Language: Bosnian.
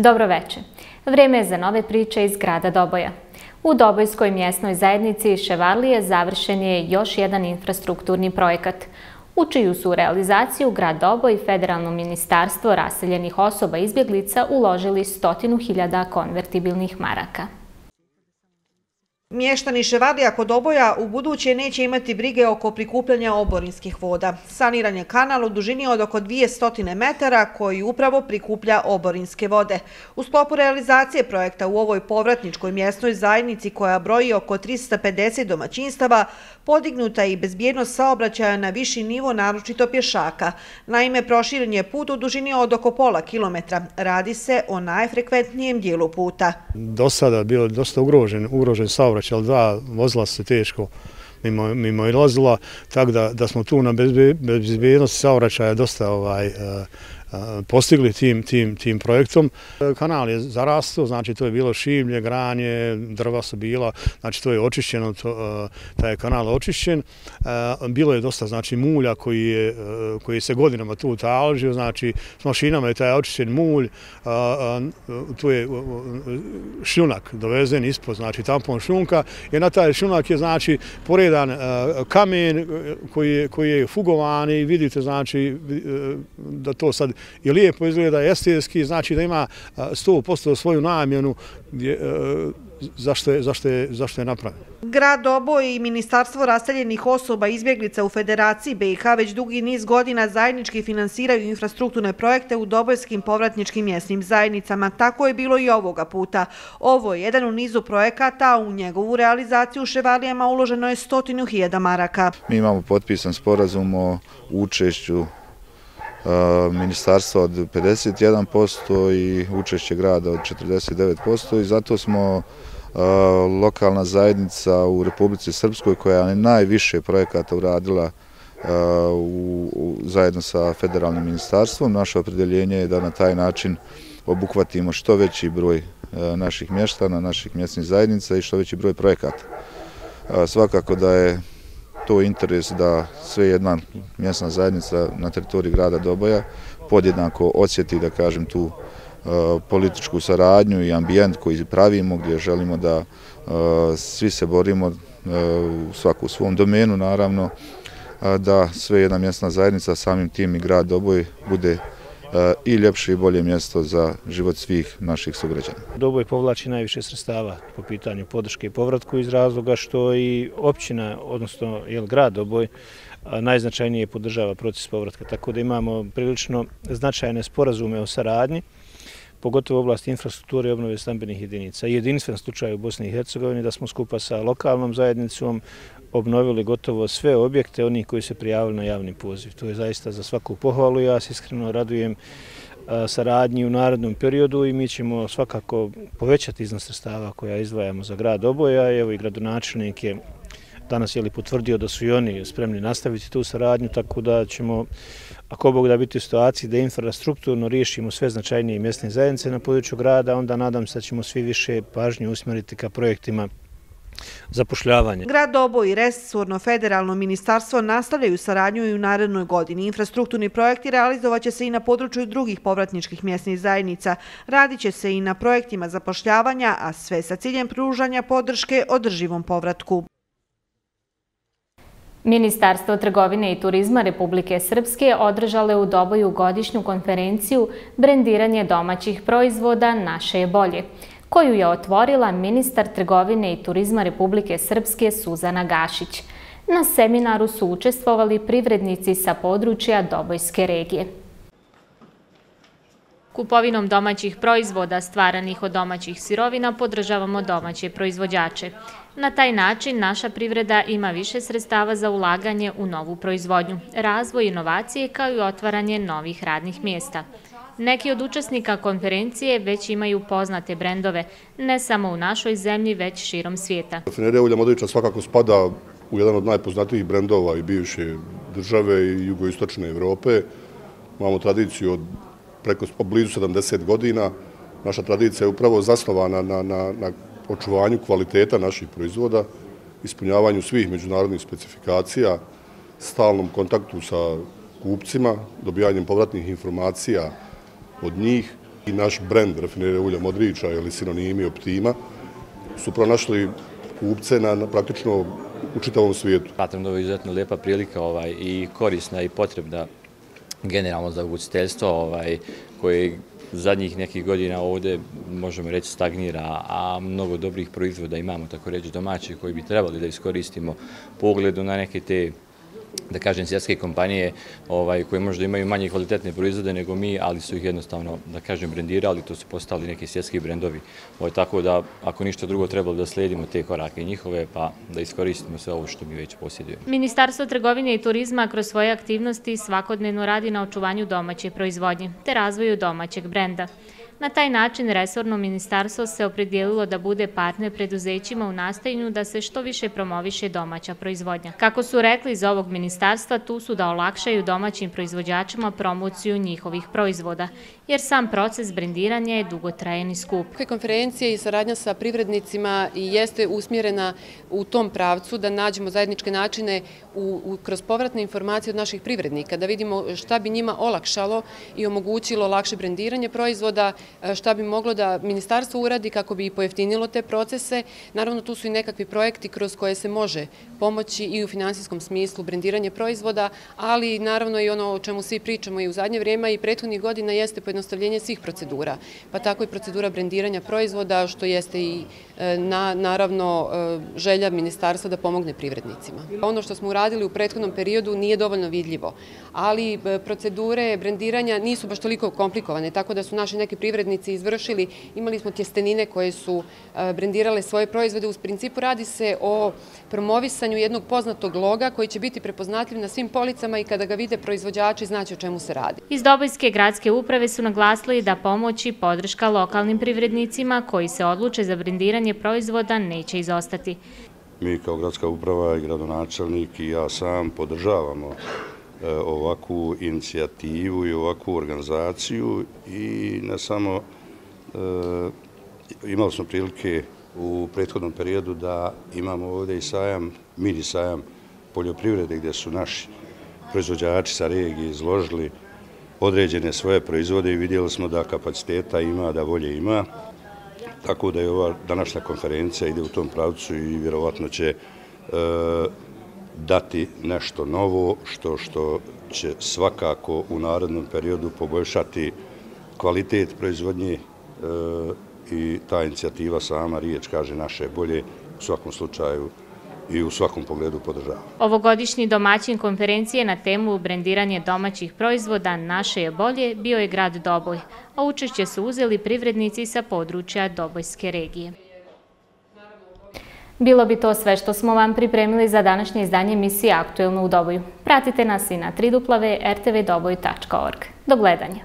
Dobro veče. Vreme je za nove priče iz grada Doboja. U Dobojskoj mjesnoj zajednici Ševarlije završen je još jedan infrastrukturni projekat, u čiju su realizaciju grad Doboj i Federalno ministarstvo raseljenih osoba izbjeglica uložili stotinu hiljada konvertibilnih maraka. Mještani Ševadija kod oboja u buduće neće imati brige oko prikupljanja oborinskih voda. Saniran je kanal u dužini od oko 200 metara koji upravo prikuplja oborinske vode. U sklopu realizacije projekta u ovoj povratničkoj mjesnoj zajednici koja broji oko 350 domaćinstava, podignuta je i bezbjednost saobraćaja na viši nivo, naročito pješaka. Naime, proširen je put u dužini od oko pola kilometra. Radi se o najfrekventnijem dijelu puta. Do sada je bilo dosta ugrožen, ugrožen saobraćaj saobraćaj, ali dva vozila se teško mimo, mimo ilazila, tako da, da smo tu na bezbjednosti saobraćaja dosta ovaj, uh, postigli tim, tim, tim projektom. E, kanal je zarastao, znači to je bilo šimlje, granje, drva su bila, znači to je očišćeno, to, e, taj kanal očišćen. E, bilo je dosta znači mulja koji, je, koji se godinama tu taložio, znači s mašinama je taj očišćen mulj, tu je šljunak dovezen ispod, znači tampon šljunka, i na taj šljunak je znači poredan kamen koji je, koji je fugovan i vidite znači da to sad i lijepo izgleda estetski, znači da ima 100% svoju namjenu e, zašto je, zašto je, zašto je napravljeno. Grad Oboj i Ministarstvo rastavljenih osoba izbjeglica u Federaciji BiH već dugi niz godina zajednički finansiraju infrastrukturne projekte u dobojskim povratničkim mjesnim zajednicama. Tako je bilo i ovoga puta. Ovo je jedan u nizu projekata, u njegovu realizaciju u Ševalijama uloženo je stotinu hijeda maraka. Mi imamo potpisan sporazum o učešću Eh, ministarstva od 51% i učešće grada od 49% i zato smo eh, lokalna zajednica u Republici Srpskoj koja je najviše projekata uradila eh, zajedno sa federalnim ministarstvom. Naše opredeljenje je da na taj način obuhvatimo što veći broj naših mještana, naših mjesnih zajednica i što veći broj projekata. Svakako da je to interes da sve jedna mjesna zajednica na teritoriji grada Doboja podjednako osjeti, da kažem, tu e, političku saradnju i ambijent koji pravimo, gdje želimo da e, svi se borimo e, u svaku svom domenu, naravno, da sve jedna mjesna zajednica, samim tim i grad Doboj, bude i ljepše i bolje mjesto za život svih naših sugrađana. Doboj povlači najviše sredstava po pitanju podrške i povratku iz razloga što i općina, odnosno jel, grad Doboj, najznačajnije podržava proces povratka. Tako da imamo prilično značajne sporazume o saradnji, pogotovo u oblasti infrastrukture i obnove stambenih jedinica. Jedinstven slučaj u Bosni i Hercegovini da smo skupa sa lokalnom zajednicom obnovili gotovo sve objekte onih koji se prijavili na javni poziv. To je zaista za svaku pohvalu. Ja se iskreno radujem saradnji u narodnom periodu i mi ćemo svakako povećati iznos sredstava koja izdvajamo za grad oboja. Evo i gradonačelnik je danas je li potvrdio da su i oni spremni nastaviti tu saradnju, tako da ćemo, ako Bog da biti u situaciji da infrastrukturno riješimo sve značajnije mjesne zajednice na području grada, onda nadam se da ćemo svi više pažnje usmjeriti ka projektima zapošljavanje. Grad Dobo i Resurno federalno ministarstvo nastavljaju saradnju i u narednoj godini. Infrastrukturni projekti realizovaće se i na području drugih povratničkih mjesnih zajednica. Radit će se i na projektima zapošljavanja, a sve sa ciljem pružanja podrške održivom povratku. Ministarstvo trgovine i turizma Republike Srpske održale u Doboju godišnju konferenciju Brendiranje domaćih proizvoda naše je bolje koju je otvorila ministar trgovine i turizma Republike Srpske Suzana Gašić. Na seminaru su učestvovali privrednici sa područja Dobojske regije. Kupovinom domaćih proizvoda stvaranih od domaćih sirovina podržavamo domaće proizvođače. Na taj način naša privreda ima više sredstava za ulaganje u novu proizvodnju, razvoj inovacije kao i otvaranje novih radnih mjesta. Neki od učesnika konferencije već imaju poznate brendove, ne samo u našoj zemlji, već širom svijeta. Rafinerija Ulja Modovića svakako spada u jedan od najpoznatijih brendova i bivše države i jugoistočne Evrope. Imamo tradiciju od preko blizu 70 godina. Naša tradicija je upravo zasnovana na, na, na očuvanju kvaliteta naših proizvoda, ispunjavanju svih međunarodnih specifikacija, stalnom kontaktu sa kupcima, dobijanjem povratnih informacija, od njih. I naš brend rafinerija ulja Modrića ili sinonimi Optima su pronašli kupce na praktično u čitavom svijetu. Smatram da ovo je izuzetno lijepa prilika ovaj, i korisna i potrebna generalno za ugostiteljstvo ovaj, koje zadnjih nekih godina ovdje, možemo reći, stagnira, a mnogo dobrih proizvoda imamo, tako reći, domaćih koji bi trebali da iskoristimo pogledu na neke te da kažem, svjetske kompanije ovaj, koje možda imaju manje kvalitetne proizvode nego mi, ali su ih jednostavno, da kažem, brendirali, to su postali neki svjetski brendovi. Ovaj, tako da, ako ništa drugo, trebalo da sledimo te korake njihove, pa da iskoristimo sve ovo što mi već posjedujemo. Ministarstvo trgovine i turizma kroz svoje aktivnosti svakodnevno radi na očuvanju domaće proizvodnje, te razvoju domaćeg brenda. Na taj način Resorno ministarstvo se opredijelilo da bude partner preduzećima u nastojanju da se što više promoviše domaća proizvodnja. Kako su rekli iz ovog ministarstva, tu su da olakšaju domaćim proizvođačima promociju njihovih proizvoda, jer sam proces brendiranja je dugotrajen i skup. Konferencija i saradnja sa privrednicima jeste usmjerena u tom pravcu da nađemo zajedničke načine kroz povratne informacije od naših privrednika, da vidimo šta bi njima olakšalo i omogućilo lakše brendiranje proizvoda, E, šta bi moglo da ministarstvo uradi kako bi pojeftinilo te procese. Naravno, tu su i nekakvi projekti kroz koje se može pomoći i u finansijskom smislu brendiranje proizvoda, ali naravno i ono o čemu svi pričamo i u zadnje vrijeme i prethodnih godina jeste pojednostavljenje svih procedura. Pa tako i procedura brendiranja proizvoda, što jeste i e, na, naravno e, želja ministarstva da pomogne privrednicima. Ono što smo uradili u prethodnom periodu nije dovoljno vidljivo, ali procedure brendiranja nisu baš toliko komplikovane, tako da su naši neki privrednici privrednici izvršili. Imali smo tjestenine koje su e, brendirale svoje proizvode. U principu radi se o promovisanju jednog poznatog loga koji će biti prepoznatljiv na svim policama i kada ga vide proizvođači znaće o čemu se radi. Iz Dobojske gradske uprave su naglasili da pomoći podrška lokalnim privrednicima koji se odluče za brendiranje proizvoda neće izostati. Mi kao gradska uprava i gradonačelnik i ja sam podržavamo E, ovakvu inicijativu i ovakvu organizaciju i ne samo e, imali smo prilike u prethodnom periodu da imamo ovdje i sajam, mini sajam poljoprivrede gdje su naši proizvođači sa regije izložili određene svoje proizvode i vidjeli smo da kapaciteta ima, da volje ima. Tako da je ova današnja konferencija ide u tom pravcu i vjerovatno će e, dati nešto novo što što će svakako u narednom periodu poboljšati kvalitet proizvodnje e, i ta inicijativa sama riječ kaže naše bolje u svakom slučaju i u svakom pogledu podržava. Ovogodišnji domaćin konferencije na temu brendiranje domaćih proizvoda Naše je bolje bio je grad Doboj, a učešće su uzeli privrednici sa područja Dobojske regije. Bilo bi to sve što smo vam pripremili za današnje izdanje emisije Aktuelno u Doboju. Pratite nas i na www.rtvdoboj.org. Do gledanja.